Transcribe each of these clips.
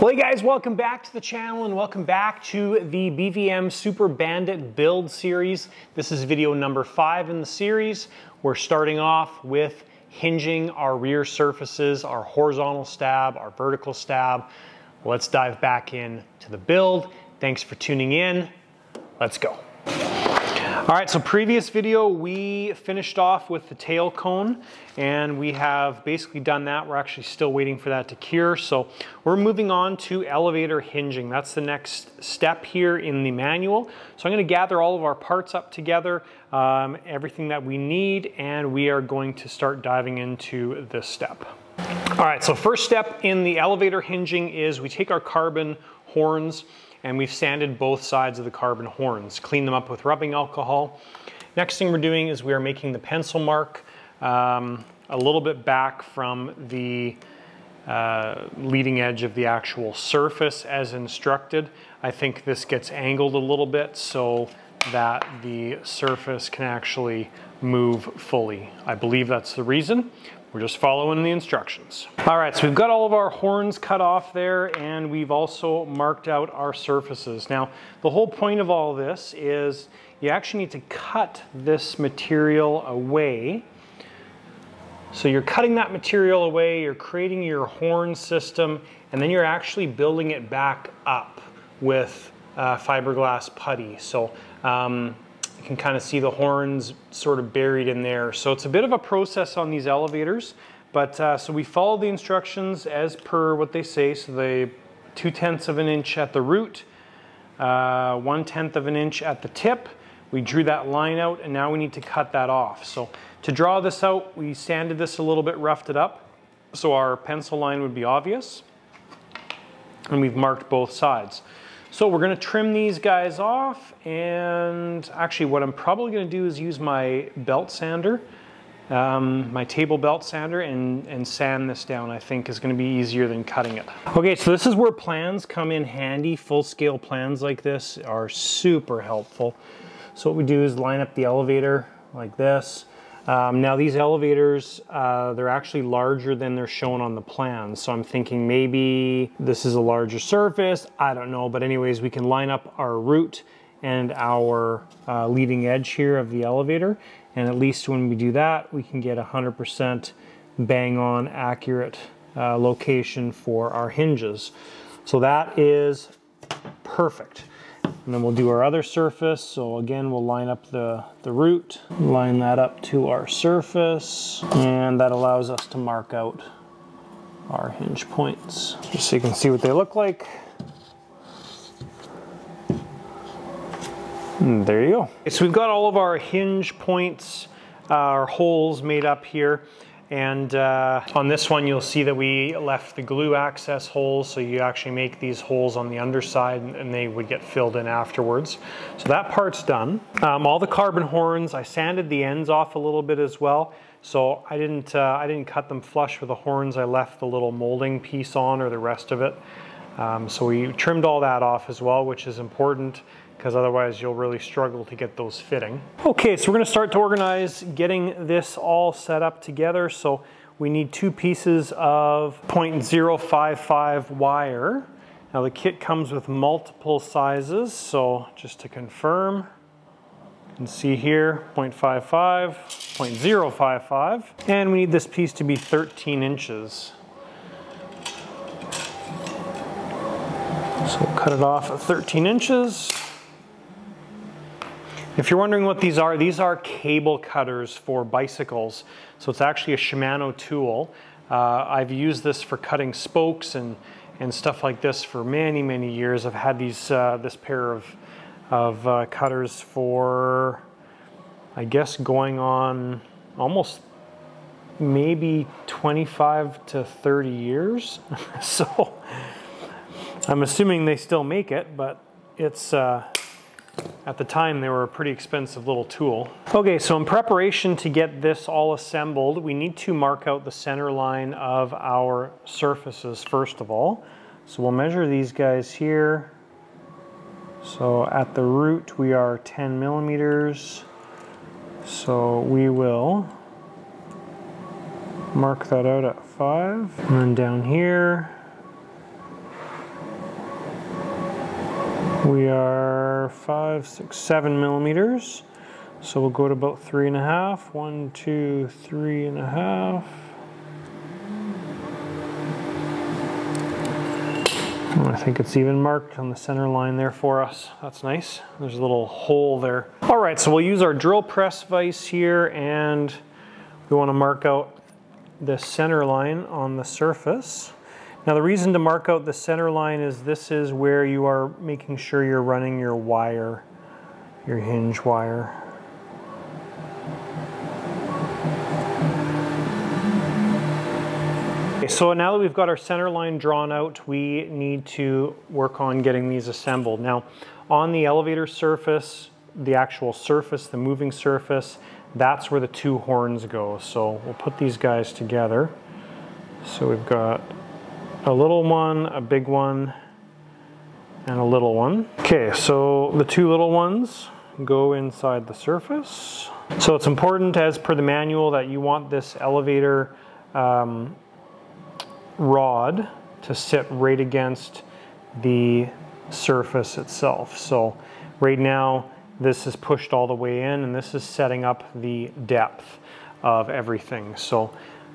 Well, hey guys, welcome back to the channel and welcome back to the BVM Super Bandit build series. This is video number five in the series. We're starting off with hinging our rear surfaces, our horizontal stab, our vertical stab. Let's dive back in to the build. Thanks for tuning in. Let's go. All right, so previous video, we finished off with the tail cone and we have basically done that. We're actually still waiting for that to cure. So we're moving on to elevator hinging. That's the next step here in the manual. So I'm gonna gather all of our parts up together, um, everything that we need, and we are going to start diving into this step. All right, so first step in the elevator hinging is we take our carbon horns and we've sanded both sides of the carbon horns, clean them up with rubbing alcohol. Next thing we're doing is we are making the pencil mark um, a little bit back from the uh, leading edge of the actual surface as instructed. I think this gets angled a little bit so that the surface can actually move fully. I believe that's the reason. We're just following the instructions. All right, so we've got all of our horns cut off there and we've also marked out our surfaces. Now, the whole point of all this is you actually need to cut this material away. So you're cutting that material away, you're creating your horn system, and then you're actually building it back up with uh, fiberglass putty. So um, can kind of see the horns sort of buried in there. So it's a bit of a process on these elevators, but uh, so we follow the instructions as per what they say. So they two tenths of an inch at the root, uh, one tenth of an inch at the tip. We drew that line out and now we need to cut that off. So to draw this out, we sanded this a little bit, roughed it up. So our pencil line would be obvious. And we've marked both sides. So we're gonna trim these guys off and actually what I'm probably gonna do is use my belt sander, um, my table belt sander and, and sand this down I think is gonna be easier than cutting it. Okay, so this is where plans come in handy. Full scale plans like this are super helpful. So what we do is line up the elevator like this. Um, now these elevators, uh, they're actually larger than they're shown on the plan. So I'm thinking maybe this is a larger surface. I don't know, but anyways, we can line up our root and our uh, leading edge here of the elevator. And at least when we do that, we can get 100% bang on accurate uh, location for our hinges. So that is perfect. And then we'll do our other surface. So again, we'll line up the, the root, line that up to our surface, and that allows us to mark out our hinge points. Just so you can see what they look like. And there you go. So we've got all of our hinge points, uh, our holes made up here. And uh, on this one, you'll see that we left the glue access holes, so you actually make these holes on the underside and they would get filled in afterwards. So that part's done. Um, all the carbon horns, I sanded the ends off a little bit as well. So I didn't, uh, I didn't cut them flush with the horns. I left the little molding piece on or the rest of it. Um, so we trimmed all that off as well, which is important because otherwise you'll really struggle to get those fitting. Okay, so we're gonna start to organize getting this all set up together. So we need two pieces of 0.055 wire. Now the kit comes with multiple sizes, so just to confirm, you can see here 0.55, 0.055, and we need this piece to be 13 inches. So we'll cut it off at 13 inches. If you're wondering what these are, these are cable cutters for bicycles. So it's actually a Shimano tool. Uh, I've used this for cutting spokes and, and stuff like this for many, many years. I've had these, uh, this pair of, of uh, cutters for, I guess, going on almost maybe 25 to 30 years. so I'm assuming they still make it, but it's, uh, at the time, they were a pretty expensive little tool. Okay, so in preparation to get this all assembled, we need to mark out the center line of our surfaces first of all. So we'll measure these guys here. So at the root, we are 10 millimeters. So we will mark that out at five. And then down here, We are five, six, seven millimeters. So we'll go to about three and a half. One, two, three and a half. I think it's even marked on the center line there for us. That's nice. There's a little hole there. All right, so we'll use our drill press vise here and we want to mark out the center line on the surface. Now the reason to mark out the center line is this is where you are making sure you're running your wire, your hinge wire. Okay, so now that we've got our center line drawn out, we need to work on getting these assembled. Now on the elevator surface, the actual surface, the moving surface, that's where the two horns go. So we'll put these guys together. So we've got a little one, a big one, and a little one. Okay, so the two little ones go inside the surface. So it's important as per the manual that you want this elevator um, rod to sit right against the surface itself. So right now this is pushed all the way in and this is setting up the depth of everything. So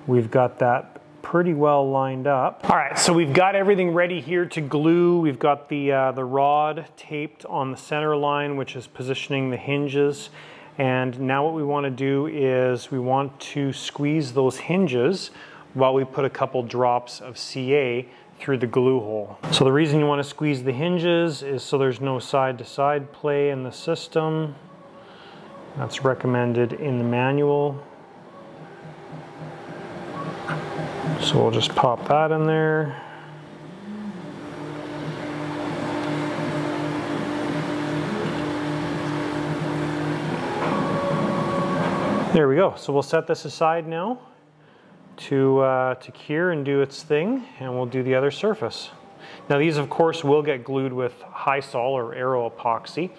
we've got that pretty well lined up. All right, so we've got everything ready here to glue. We've got the, uh, the rod taped on the center line, which is positioning the hinges. And now what we wanna do is we want to squeeze those hinges while we put a couple drops of CA through the glue hole. So the reason you want to squeeze the hinges is so there's no side-to-side -side play in the system. That's recommended in the manual. So we'll just pop that in there. There we go. So we'll set this aside now to, uh, to cure and do its thing, and we'll do the other surface. Now these, of course, will get glued with Hysol or aero epoxy.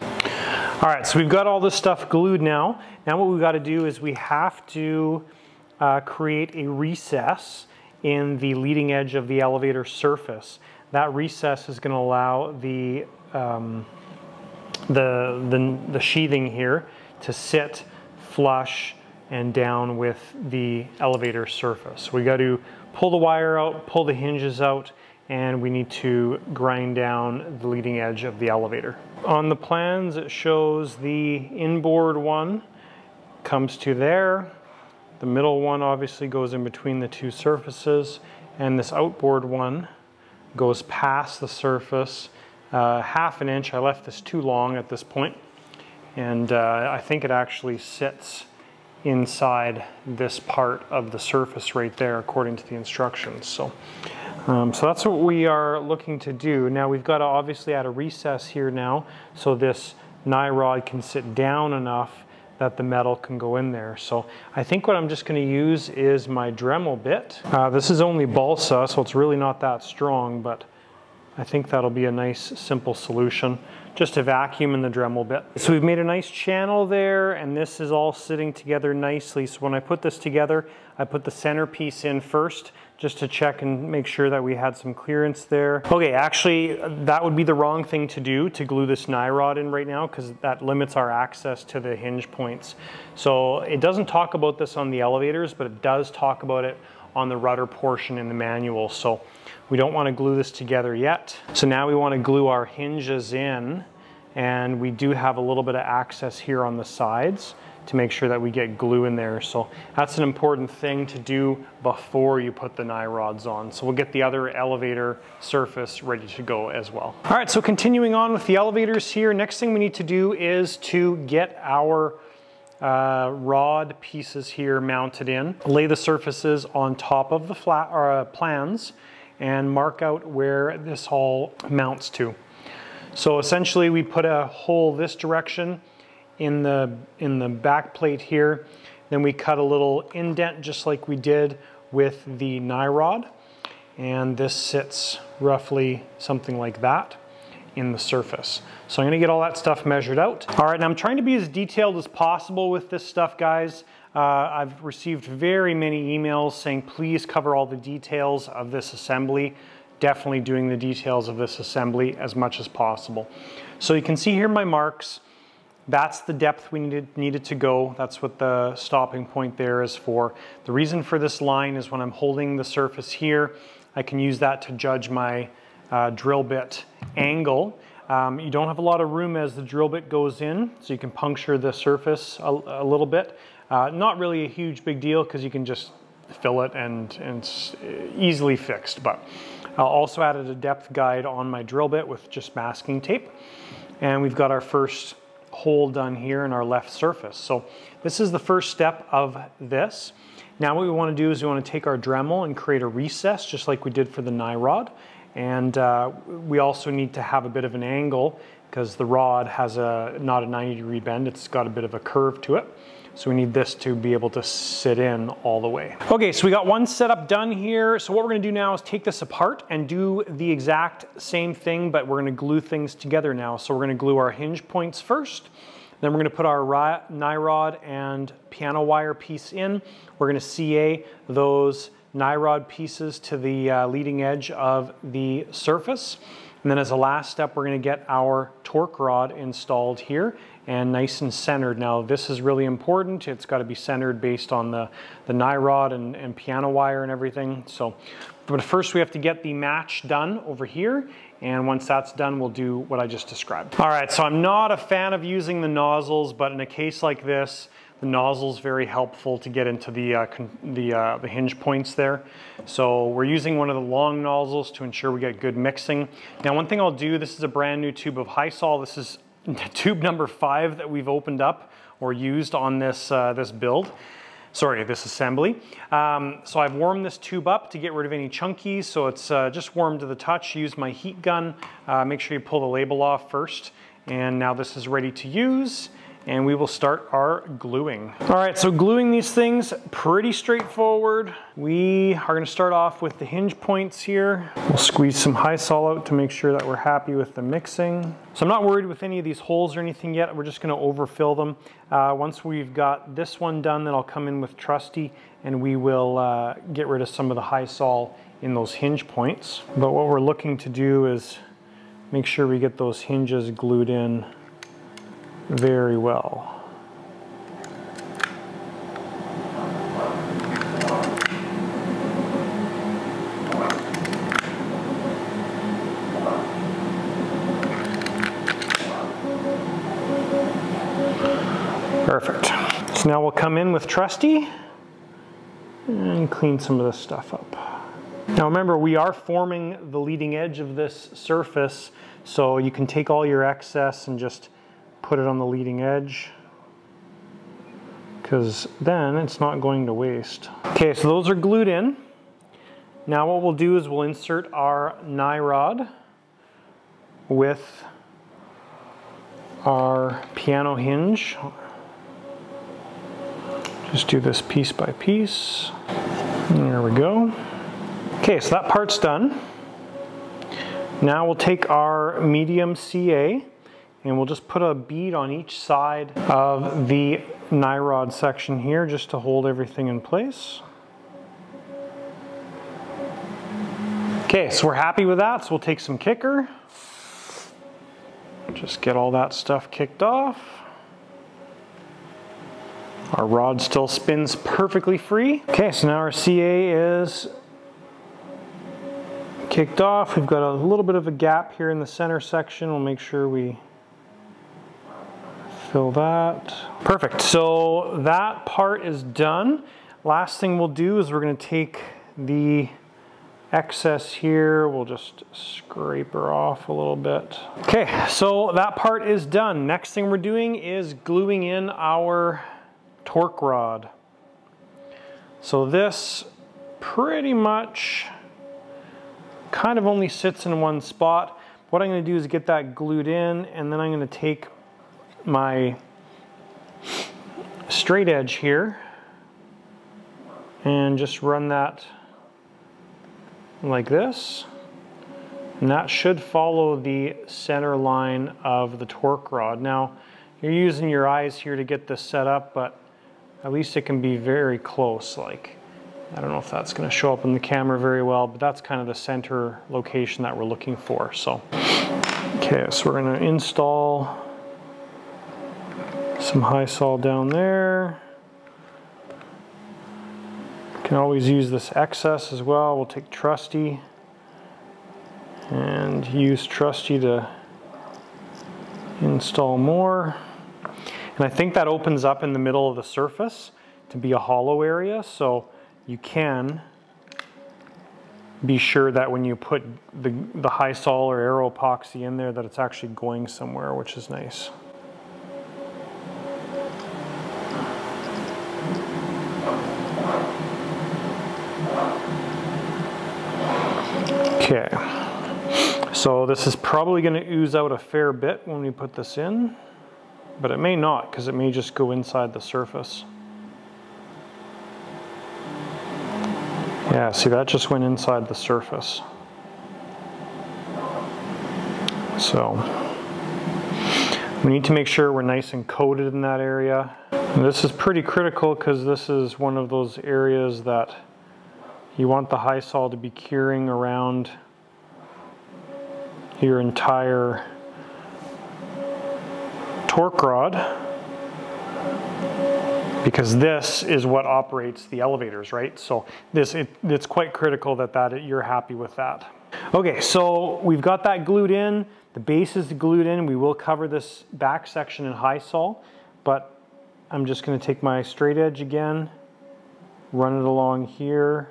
All right, so we've got all this stuff glued now. Now what we've got to do is we have to uh, create a recess in the leading edge of the elevator surface. That recess is going to allow the, um, the, the, the sheathing here to sit flush and down with the elevator surface. We got to pull the wire out, pull the hinges out, and we need to grind down the leading edge of the elevator. On the plans, it shows the inboard one comes to there. The middle one obviously goes in between the two surfaces, and this outboard one goes past the surface uh, half an inch. I left this too long at this point, and uh, I think it actually sits inside this part of the surface right there according to the instructions. So, um, so that's what we are looking to do. Now we've got to obviously add a recess here now so this rod can sit down enough that the metal can go in there. So I think what I'm just going to use is my Dremel bit. Uh, this is only balsa, so it's really not that strong, but I think that'll be a nice simple solution just to vacuum in the Dremel bit. So we've made a nice channel there and this is all sitting together nicely. So when I put this together, I put the center piece in first just to check and make sure that we had some clearance there. Okay, actually that would be the wrong thing to do to glue this rod in right now because that limits our access to the hinge points. So it doesn't talk about this on the elevators, but it does talk about it on the rudder portion in the manual. So we don't want to glue this together yet. So now we want to glue our hinges in and we do have a little bit of access here on the sides to make sure that we get glue in there. So that's an important thing to do before you put the Nyrods on. So we'll get the other elevator surface ready to go as well. All right, so continuing on with the elevators here, next thing we need to do is to get our uh, rod pieces here mounted in. Lay the surfaces on top of the flat uh, plans and mark out where this all mounts to. So essentially we put a hole this direction in the, in the back plate here. Then we cut a little indent just like we did with the Nyrod. And this sits roughly something like that in the surface. So I'm gonna get all that stuff measured out. All right, now I'm trying to be as detailed as possible with this stuff, guys. Uh, I've received very many emails saying, please cover all the details of this assembly. definitely doing the details of this assembly as much as possible. So you can see here my marks. That's the depth we needed, needed to go. That's what the stopping point there is for. The reason for this line is when I'm holding the surface here, I can use that to judge my uh, drill bit angle. Um, you don't have a lot of room as the drill bit goes in, so you can puncture the surface a, a little bit. Uh, not really a huge big deal because you can just fill it and, and it's easily fixed. But I also added a depth guide on my drill bit with just masking tape. And we've got our first hole done here in our left surface. So this is the first step of this. Now what we want to do is we want to take our Dremel and create a recess just like we did for the Nyrod. And uh, we also need to have a bit of an angle because the rod has a not a 90 degree bend, it's got a bit of a curve to it. So we need this to be able to sit in all the way. Okay, so we got one setup done here. So what we're gonna do now is take this apart and do the exact same thing, but we're gonna glue things together now. So we're gonna glue our hinge points first. Then we're gonna put our Nyrod and piano wire piece in. We're gonna CA those Nyrod pieces to the uh, leading edge of the surface. And then as a last step, we're gonna get our torque rod installed here and nice and centered. Now this is really important. It's got to be centered based on the, the Nyrod and, and piano wire and everything. So, but first we have to get the match done over here. And once that's done, we'll do what I just described. All right, so I'm not a fan of using the nozzles, but in a case like this, the nozzle is very helpful to get into the, uh, the, uh, the hinge points there. So we're using one of the long nozzles to ensure we get good mixing. Now one thing I'll do, this is a brand new tube of Hysol. This is tube number five that we've opened up or used on this, uh, this build. Sorry, this assembly. Um, so I've warmed this tube up to get rid of any chunkies. So it's uh, just warm to the touch. Use my heat gun. Uh, make sure you pull the label off first. And now this is ready to use and we will start our gluing. All right, so gluing these things, pretty straightforward. We are gonna start off with the hinge points here. We'll squeeze some Hysol out to make sure that we're happy with the mixing. So I'm not worried with any of these holes or anything yet. We're just gonna overfill them. Uh, once we've got this one done, then I'll come in with Trusty and we will uh, get rid of some of the Hysol in those hinge points. But what we're looking to do is make sure we get those hinges glued in very well. Perfect. So now we'll come in with Trusty and clean some of this stuff up. Now remember, we are forming the leading edge of this surface, so you can take all your excess and just put it on the leading edge because then it's not going to waste. Okay, so those are glued in. Now what we'll do is we'll insert our Nyrod with our piano hinge. Just do this piece by piece. There we go. Okay, so that part's done. Now we'll take our medium CA and we'll just put a bead on each side of the Nyrod section here just to hold everything in place. Okay, so we're happy with that, so we'll take some kicker. Just get all that stuff kicked off. Our rod still spins perfectly free. Okay, so now our CA is kicked off. We've got a little bit of a gap here in the center section. We'll make sure we fill that. Perfect, so that part is done. Last thing we'll do is we're gonna take the excess here, we'll just scrape her off a little bit. Okay, so that part is done. Next thing we're doing is gluing in our torque rod. So this pretty much kind of only sits in one spot. What I'm gonna do is get that glued in and then I'm gonna take my straight edge here and just run that like this. And that should follow the center line of the torque rod. Now, you're using your eyes here to get this set up, but at least it can be very close. Like, I don't know if that's gonna show up in the camera very well, but that's kind of the center location that we're looking for. So, okay, so we're gonna install some high Hysol down there. Can always use this excess as well. We'll take Trusty and use Trusty to install more. And I think that opens up in the middle of the surface to be a hollow area. So you can be sure that when you put the, the Hysol or aero epoxy in there that it's actually going somewhere, which is nice. Okay, so this is probably going to ooze out a fair bit when we put this in, but it may not because it may just go inside the surface. Yeah, see that just went inside the surface. So we need to make sure we're nice and coated in that area. And this is pretty critical because this is one of those areas that you want the Hysol to be curing around your entire torque rod because this is what operates the elevators, right? So this it, it's quite critical that, that you're happy with that. Okay, so we've got that glued in. The base is glued in. We will cover this back section in Hysol, but I'm just gonna take my straight edge again, run it along here,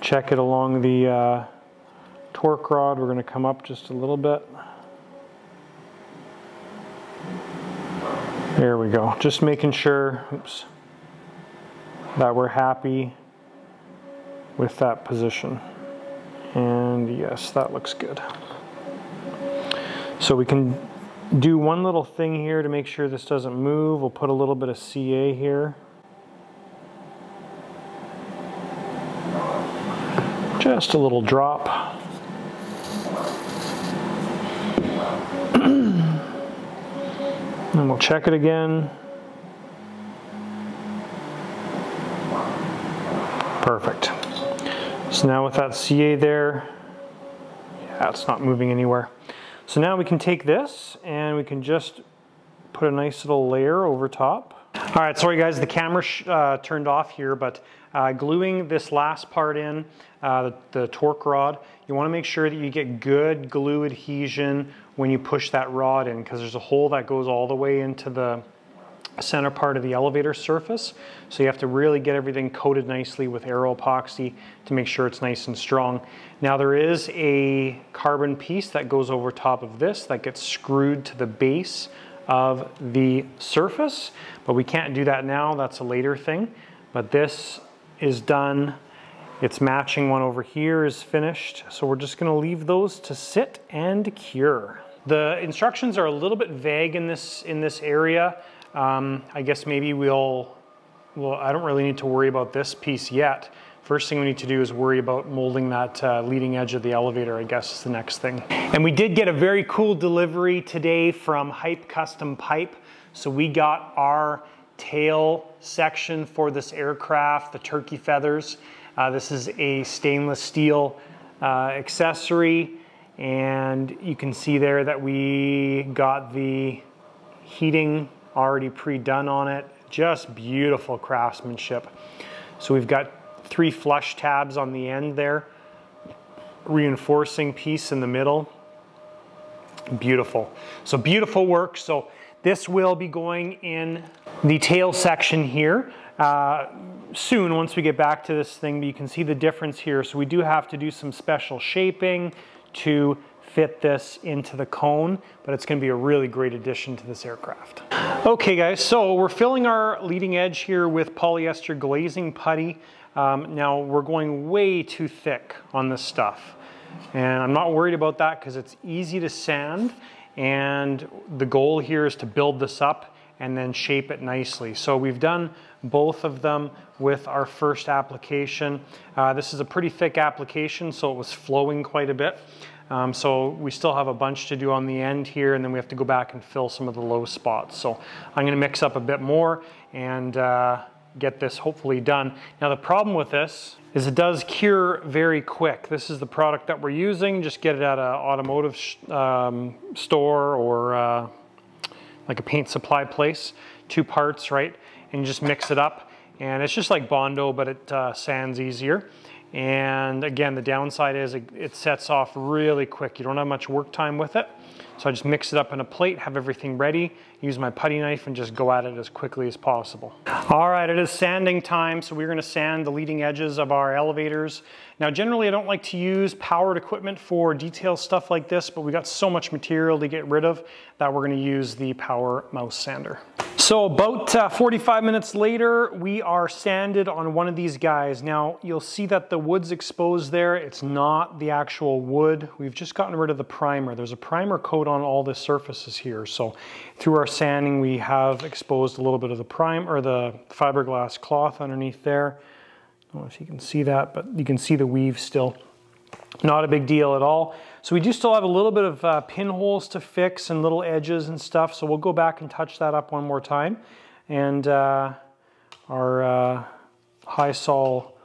check it along the uh, torque rod. We're going to come up just a little bit. There we go. Just making sure oops, that we're happy with that position. And yes, that looks good. So we can do one little thing here to make sure this doesn't move. We'll put a little bit of CA here. Just a little drop. and we'll check it again. Perfect. So now with that CA there, yeah, not moving anywhere. So now we can take this and we can just put a nice little layer over top. All right, sorry guys, the camera uh, turned off here, but uh, gluing this last part in, uh, the, the, torque rod, you wanna make sure that you get good glue adhesion when you push that rod in because there's a hole that goes all the way into the center part of the elevator surface. So you have to really get everything coated nicely with aero epoxy to make sure it's nice and strong. Now there is a carbon piece that goes over top of this that gets screwed to the base of the surface, but we can't do that now, that's a later thing. But this is done. It's matching one over here is finished. So we're just gonna leave those to sit and cure. The instructions are a little bit vague in this, in this area. Um, I guess maybe we'll, well, I don't really need to worry about this piece yet. First thing we need to do is worry about molding that uh, leading edge of the elevator, I guess is the next thing. And we did get a very cool delivery today from Hype Custom Pipe. So we got our tail section for this aircraft, the turkey feathers. Uh, this is a stainless steel uh, accessory and you can see there that we got the heating already pre-done on it. Just beautiful craftsmanship. So we've got three flush tabs on the end there, reinforcing piece in the middle. Beautiful. So beautiful work. So this will be going in the tail section here uh, soon once we get back to this thing, but you can see the difference here. So we do have to do some special shaping to fit this into the cone, but it's gonna be a really great addition to this aircraft. Okay guys, so we're filling our leading edge here with polyester glazing putty. Um, now we're going way too thick on this stuff. And I'm not worried about that because it's easy to sand and the goal here is to build this up and then shape it nicely. So we've done both of them with our first application. Uh, this is a pretty thick application, so it was flowing quite a bit. Um, so we still have a bunch to do on the end here, and then we have to go back and fill some of the low spots. So I'm gonna mix up a bit more and uh, get this hopefully done. Now the problem with this is it does cure very quick. This is the product that we're using. Just get it at an automotive um, store or uh, like a paint supply place. Two parts, right? And just mix it up. And it's just like Bondo, but it uh, sands easier. And again, the downside is it, it sets off really quick. You don't have much work time with it. So I just mix it up in a plate, have everything ready, use my putty knife and just go at it as quickly as possible. All right, it is sanding time. So we're gonna sand the leading edges of our elevators. Now, generally I don't like to use powered equipment for detail stuff like this, but we got so much material to get rid of that we're gonna use the power mouse sander. So about uh, 45 minutes later, we are sanded on one of these guys. Now you'll see that the wood's exposed there. It's not the actual wood. We've just gotten rid of the primer. There's a primer coat on all the surfaces here. So through our sanding, we have exposed a little bit of the prime or the fiberglass cloth underneath there. I don't know if you can see that, but you can see the weave still. Not a big deal at all. So we do still have a little bit of uh, pinholes to fix and little edges and stuff. So we'll go back and touch that up one more time. And uh, our uh, sol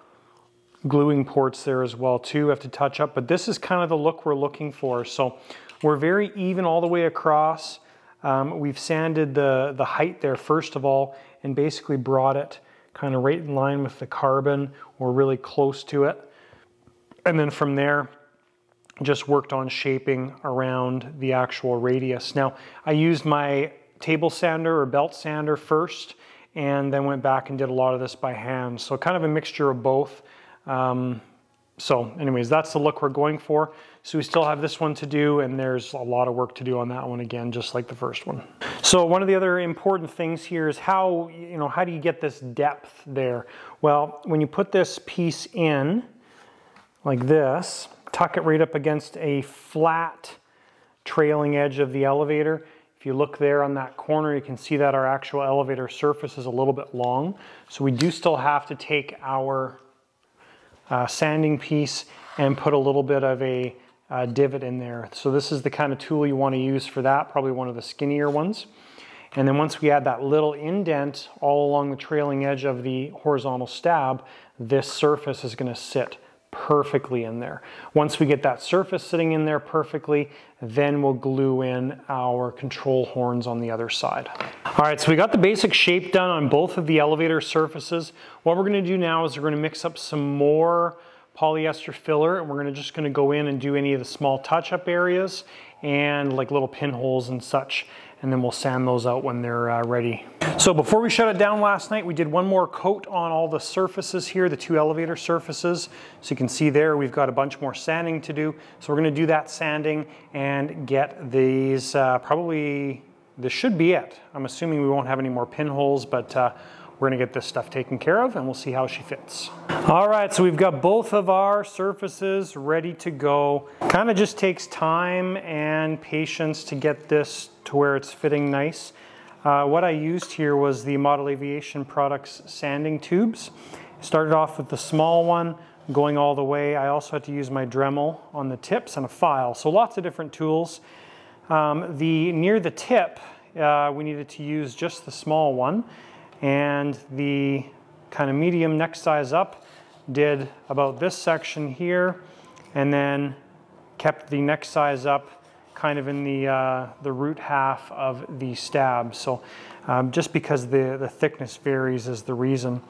gluing ports there as well too have to touch up. But this is kind of the look we're looking for. So we're very even all the way across. Um, we've sanded the, the height there first of all and basically brought it kind of right in line with the carbon or really close to it. And then from there, just worked on shaping around the actual radius. Now, I used my table sander or belt sander first, and then went back and did a lot of this by hand. So kind of a mixture of both. Um, so anyways, that's the look we're going for. So we still have this one to do, and there's a lot of work to do on that one again, just like the first one. So one of the other important things here is how, you know, how do you get this depth there? Well, when you put this piece in, like this, tuck it right up against a flat trailing edge of the elevator. If you look there on that corner, you can see that our actual elevator surface is a little bit long. So we do still have to take our uh, sanding piece and put a little bit of a uh, divot in there. So this is the kind of tool you want to use for that, probably one of the skinnier ones. And then once we add that little indent all along the trailing edge of the horizontal stab, this surface is going to sit perfectly in there. Once we get that surface sitting in there perfectly, then we'll glue in our control horns on the other side. All right, so we got the basic shape done on both of the elevator surfaces. What we're gonna do now is we're gonna mix up some more polyester filler and we're gonna just gonna go in and do any of the small touch-up areas and like little pinholes and such and then we'll sand those out when they're uh, ready. So before we shut it down last night, we did one more coat on all the surfaces here, the two elevator surfaces. So you can see there, we've got a bunch more sanding to do. So we're gonna do that sanding and get these uh, probably, this should be it. I'm assuming we won't have any more pinholes, but uh, we're gonna get this stuff taken care of and we'll see how she fits. All right, so we've got both of our surfaces ready to go. Kind of just takes time and patience to get this to where it's fitting nice. Uh, what I used here was the Model Aviation Products sanding tubes. Started off with the small one, going all the way. I also had to use my Dremel on the tips and a file, so lots of different tools. Um, the Near the tip, uh, we needed to use just the small one, and the kind of medium next size up did about this section here, and then kept the next size up kind of in the, uh, the root half of the stab. So um, just because the, the thickness varies is the reason.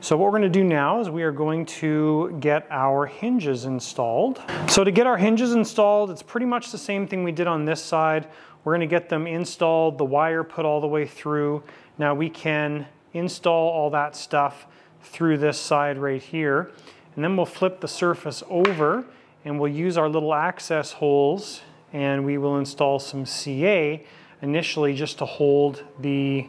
So what we're gonna do now is we are going to get our hinges installed. So to get our hinges installed, it's pretty much the same thing we did on this side. We're gonna get them installed, the wire put all the way through. Now we can install all that stuff through this side right here. And then we'll flip the surface over and we'll use our little access holes and we will install some CA initially just to hold the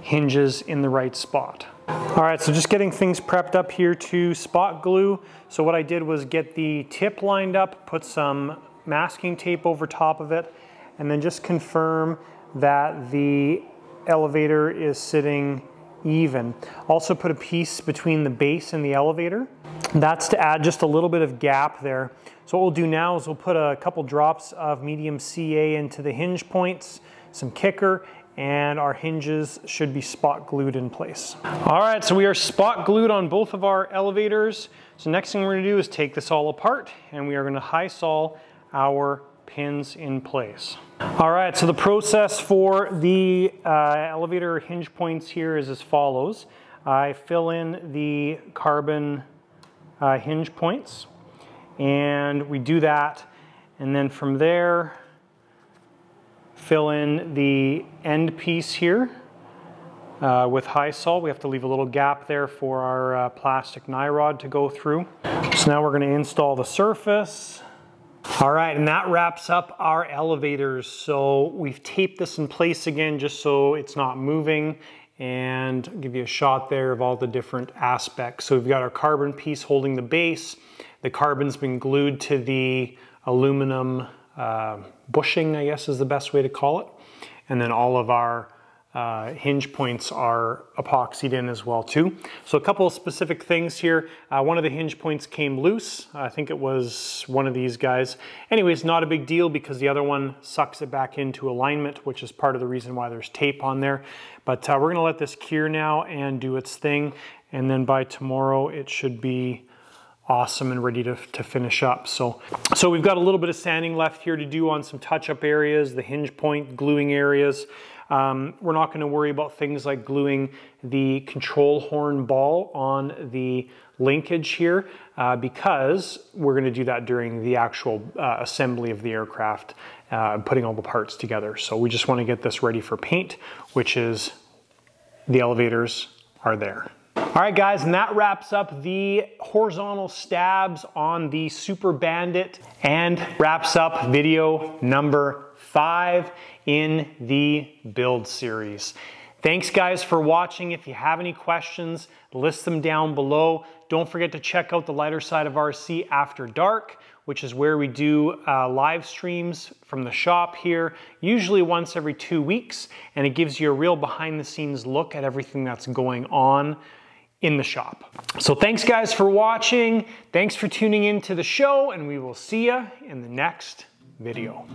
hinges in the right spot. All right, so just getting things prepped up here to spot glue. So what I did was get the tip lined up, put some masking tape over top of it, and then just confirm that the elevator is sitting even. Also put a piece between the base and the elevator. That's to add just a little bit of gap there. So what we'll do now is we'll put a couple drops of medium CA into the hinge points, some kicker, and our hinges should be spot glued in place. All right, so we are spot glued on both of our elevators. So next thing we're gonna do is take this all apart and we are gonna Hysol our pins in place. All right, so the process for the uh, elevator hinge points here is as follows. I fill in the carbon uh, hinge points and we do that and then from there fill in the end piece here uh, with Hysol. We have to leave a little gap there for our uh, plastic nyrod to go through. So now we're going to install the surface. All right, and that wraps up our elevators. So we've taped this in place again just so it's not moving and I'll give you a shot there of all the different aspects. So we've got our carbon piece holding the base. The carbon's been glued to the aluminum uh, bushing, I guess is the best way to call it. And then all of our uh, hinge points are epoxied in as well too. So a couple of specific things here. Uh, one of the hinge points came loose. I think it was one of these guys. Anyways, not a big deal because the other one sucks it back into alignment, which is part of the reason why there's tape on there. But uh, we're gonna let this cure now and do its thing. And then by tomorrow, it should be awesome and ready to, to finish up. So, so we've got a little bit of sanding left here to do on some touch-up areas, the hinge point gluing areas. Um, we're not going to worry about things like gluing the control horn ball on the linkage here uh, because we're going to do that during the actual uh, assembly of the aircraft, uh, putting all the parts together. So we just want to get this ready for paint, which is the elevators are there. All right, guys, and that wraps up the horizontal stabs on the Super Bandit and wraps up video number five in the build series. Thanks guys for watching. If you have any questions, list them down below. Don't forget to check out the lighter side of RC after dark, which is where we do uh, live streams from the shop here, usually once every two weeks, and it gives you a real behind the scenes look at everything that's going on in the shop. So thanks guys for watching. Thanks for tuning in to the show and we will see you in the next video.